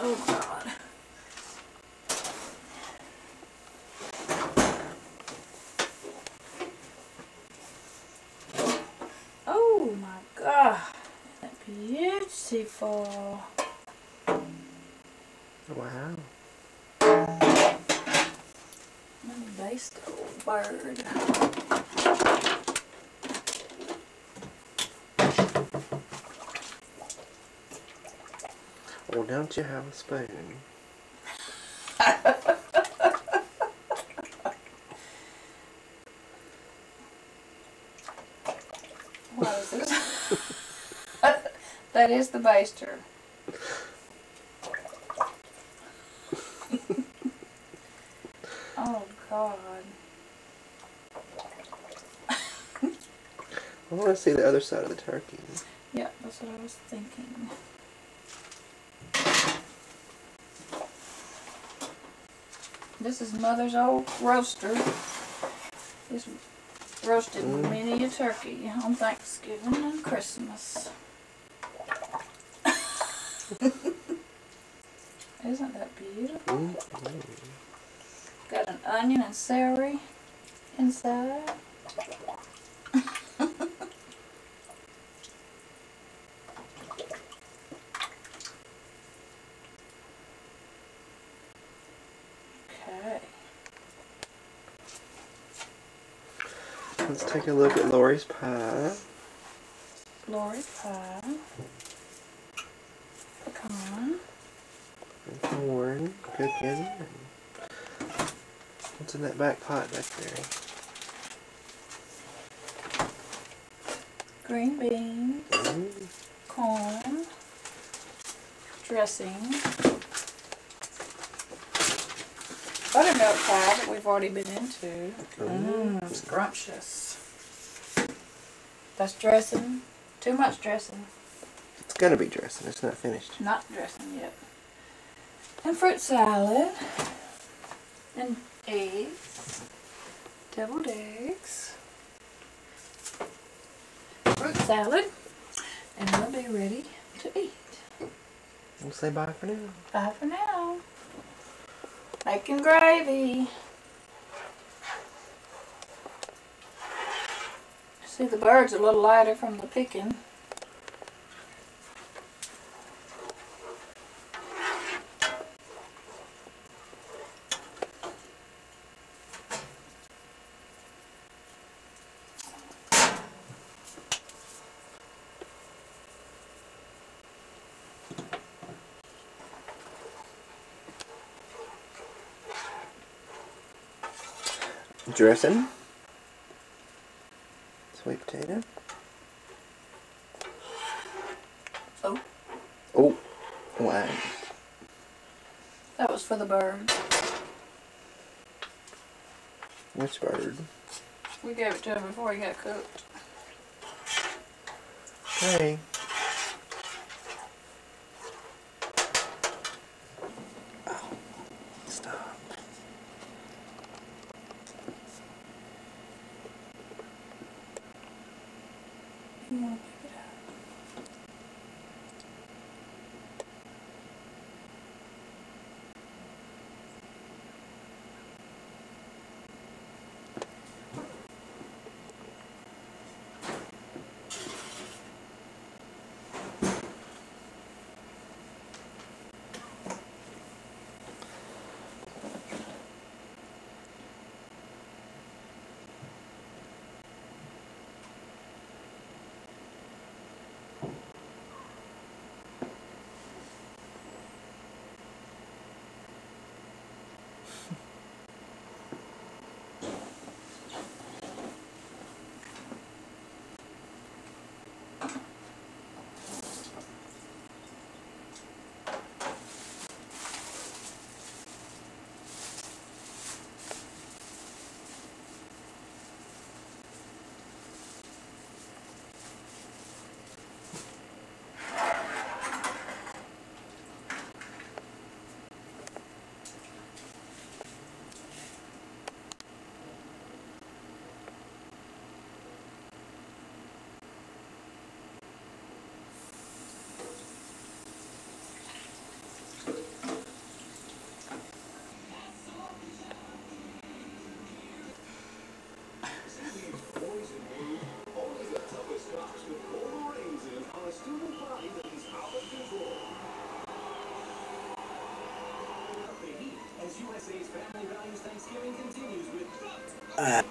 Oh god. Oh my god. Isn't beautiful? Wow. My base bird. Well, don't you have a spoon? What is it? that is the baster. oh God. I want to see the other side of the turkey. Yeah, that's what I was thinking. This is Mother's old roaster. It's roasted Mm. many a turkey on Thanksgiving and Christmas. Isn't that beautiful? Mm. Got an onion and celery inside. okay. Let's take a look at Lori's pie. Lori pie. Pecan. And corn cooking. What's in that back pot back there? Green beans. Mm. Corn. Dressing. Buttermilk pie that we've already been into. Mmm, scrumptious. That's dressing. Too much dressing. It's gonna be dressing. It's not finished. Not dressing yet. And fruit salad. And eggs. Deviled eggs. Fruit salad. And we'll be ready to eat. We'll say bye for now. Bye for now. Making gravy. See the bird's a little lighter from the picking. Dressing. Sweet potato. Oh, Oh, wow. that was for the bird. Which bird? We gave it to him before he got cooked. Hey. You Uh,